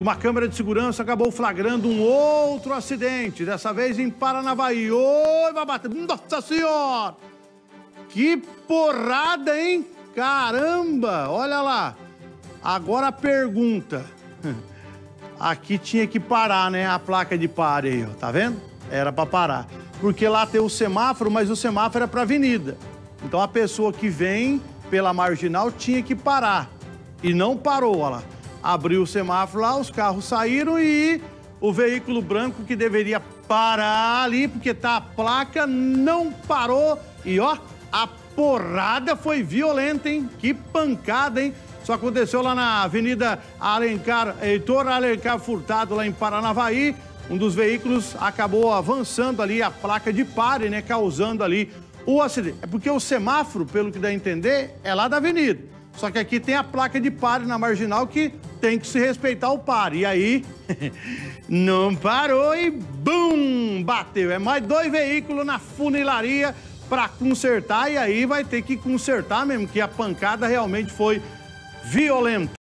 Uma câmera de segurança acabou flagrando um outro acidente, dessa vez em Paranavaí. Oi, vai bater. Nossa Senhora! Que porrada, hein? Caramba! Olha lá. Agora a pergunta. Aqui tinha que parar, né? A placa de pare aí, ó. Tá vendo? Era para parar. Porque lá tem o semáforo, mas o semáforo é para avenida. Então a pessoa que vem pela marginal tinha que parar. E não parou, olha lá abriu o semáforo lá, os carros saíram e o veículo branco que deveria parar ali, porque tá a placa, não parou. E ó, a porrada foi violenta, hein? Que pancada, hein? Isso aconteceu lá na Avenida Alencar, Heitor Alencar Furtado, lá em Paranavaí. Um dos veículos acabou avançando ali a placa de pare, né? Causando ali o acidente. É porque o semáforo, pelo que dá a entender, é lá da avenida. Só que aqui tem a placa de pare na marginal que tem que se respeitar o pare. E aí, não parou e bum! Bateu. É mais dois veículos na funilaria para consertar e aí vai ter que consertar mesmo, que a pancada realmente foi violenta.